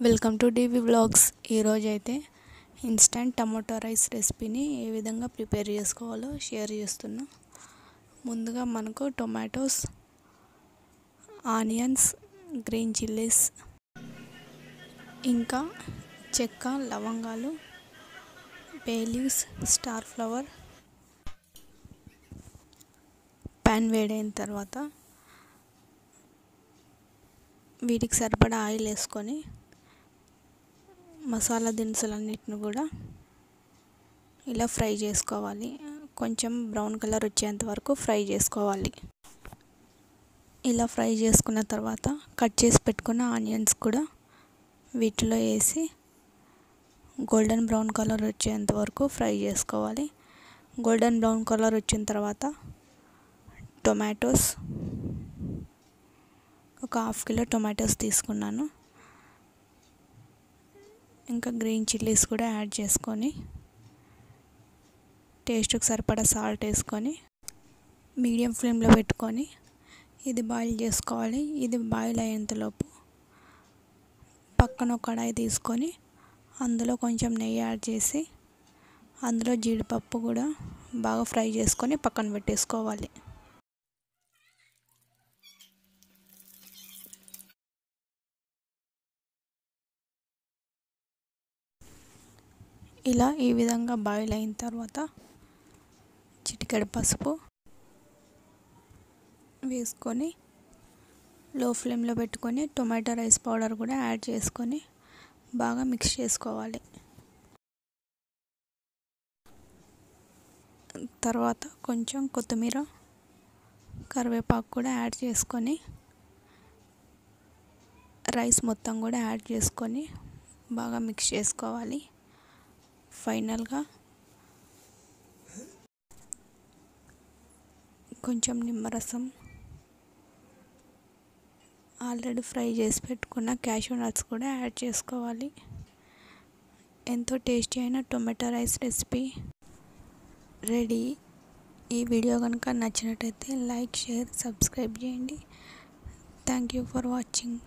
Welcome to DV blogs ఈరోజు అయితే instant tomato rice రెసిపీని ఏ విధంగా ప్రిపేర్ చేసుకోవాలో షేర్ చేస్తున్నా. ముందుగా మనకు టొమాటోస్ ఆనియన్స్ గ్రీన్ చిల్లీస్ ఇంకా చెక్క లవంగాలు bay leaves star flower pan వేడైన తర్వాత వీటికి సరిపడా ఆయిల్ వేసుకొని మసాలా దినుసులన్నిటిని కూడా ఇలా ఫ్రై చేసుకోవాలి. కొంచెం బ్రౌన్ కలర్ వచ్చేంత వరకు ఫ్రై చేసుకోవాలి. ఇలా ఫ్రై చేసుకున్న తర్వాత కట్ చేసి పెట్టుకున్న ఆనియన్స్ కూడా వీటిలో వేసి గోల్డెన్ బ్రౌన్ కలర్ వచ్చేంత వరకు ఫ్రై చేసుకోవాలి. గోల్డెన్ బ్రౌన్ కలర్ వచ్చిన తర్వాత టొమాటోస్ ఒక హాఫ్ కిలో టొమాటోస్ తీసుకున్నాను. ఇంకా గ్రీన్ చిల్లీస్ కూడా యాడ్ చేసుకొని టేస్ట్కి సరిపడా సాల్ట్ వేసుకొని మీడియం ఫ్లేమ్లో పెట్టుకొని ఇది బాయిల్ చేసుకోవాలి. ఇది బాయిల్ అయ్యేంతలోపు పక్కన ఒక కడాయి తీసుకొని అందులో కొంచెం నెయ్యి యాడ్ చేసి అందులో జీడిపప్పు కూడా బాగా ఫ్రై చేసుకొని పక్కన పెట్టేసుకోవాలి. ఇలా ఈ విధంగా బాయిల్ అయిన తర్వాత చిటికెడు పసుపు వేసుకొని లో ఫ్లేమ్లో పెట్టుకొని టొమాటో రైస్ పౌడర్ కూడా యాడ్ చేసుకొని బాగా మిక్స్ చేసుకోవాలి. తర్వాత కొంచెం కొత్తిమీర కరివేపాకు కూడా యాడ్ చేసుకొని రైస్ మొత్తం కూడా యాడ్ చేసుకొని బాగా మిక్స్ చేసుకోవాలి. ఫైనల్గా కొంచెం నిమ్మరసం ఆల్రెడీ ఫ్రై చేసి పెట్టుకున్న క్యాషూ నట్స్ కూడా యాడ్ చేసుకోవాలి. ఎంతో టేస్టీ అయిన టొమాటో రైస్ రెసిపీ రెడీ. ఈ వీడియో కనుక నచ్చినట్టయితే లైక్ షేర్ సబ్స్క్రైబ్ చేయండి. Thank you for watching.